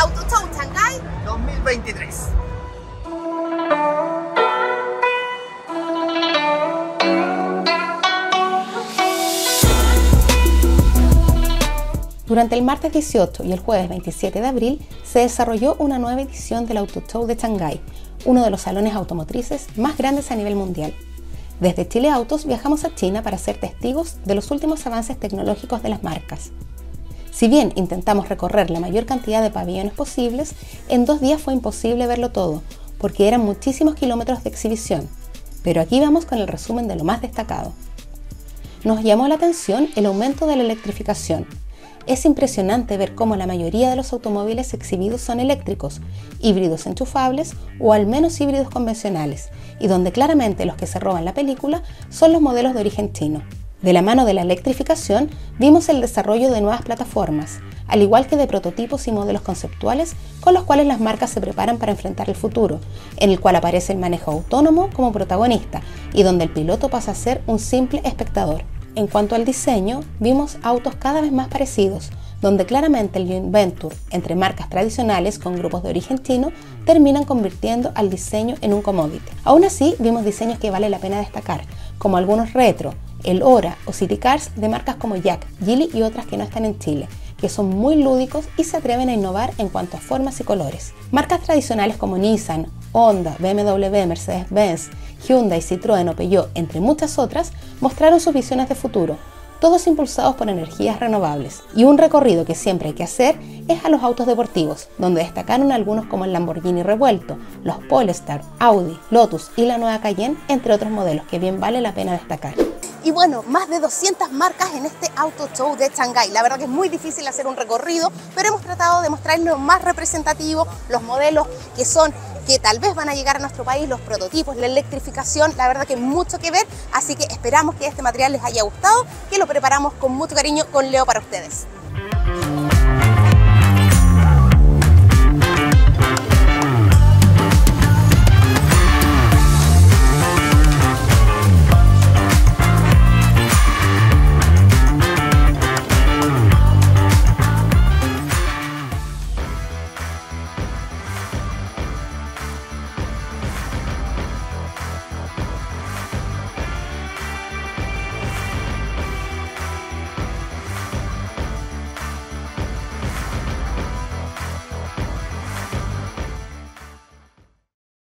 Auto Show Shanghai 2023. Durante el martes 18 y el jueves 27 de abril se desarrolló una nueva edición del Auto Show de Shanghái, uno de los salones automotrices más grandes a nivel mundial. Desde Chile Autos viajamos a China para ser testigos de los últimos avances tecnológicos de las marcas. Si bien intentamos recorrer la mayor cantidad de pabellones posibles, en dos días fue imposible verlo todo, porque eran muchísimos kilómetros de exhibición. Pero aquí vamos con el resumen de lo más destacado. Nos llamó la atención el aumento de la electrificación, es impresionante ver cómo la mayoría de los automóviles exhibidos son eléctricos, híbridos enchufables o al menos híbridos convencionales, y donde claramente los que se roban la película son los modelos de origen chino. De la mano de la electrificación vimos el desarrollo de nuevas plataformas, al igual que de prototipos y modelos conceptuales con los cuales las marcas se preparan para enfrentar el futuro, en el cual aparece el manejo autónomo como protagonista y donde el piloto pasa a ser un simple espectador. En cuanto al diseño, vimos autos cada vez más parecidos, donde claramente el joint venture entre marcas tradicionales con grupos de origen chino terminan convirtiendo al diseño en un commodity. Aún así, vimos diseños que vale la pena destacar, como algunos retro, el Ora o City Cars de marcas como Jack, Geely y otras que no están en Chile, que son muy lúdicos y se atreven a innovar en cuanto a formas y colores. Marcas tradicionales como Nissan, Honda, BMW, Mercedes-Benz, Hyundai, Citroën o Peugeot, entre muchas otras, mostraron sus visiones de futuro, todos impulsados por energías renovables. Y un recorrido que siempre hay que hacer es a los autos deportivos, donde destacaron algunos como el Lamborghini Revuelto, los Polestar, Audi, Lotus y la nueva Cayenne, entre otros modelos que bien vale la pena destacar. Y bueno, más de 200 marcas en este Auto Show de Shanghai. La verdad que es muy difícil hacer un recorrido, pero hemos tratado de mostrarles lo más representativo, los modelos que son que tal vez van a llegar a nuestro país, los prototipos, la electrificación, la verdad que mucho que ver, así que esperamos que este material les haya gustado, que lo preparamos con mucho cariño con Leo para ustedes.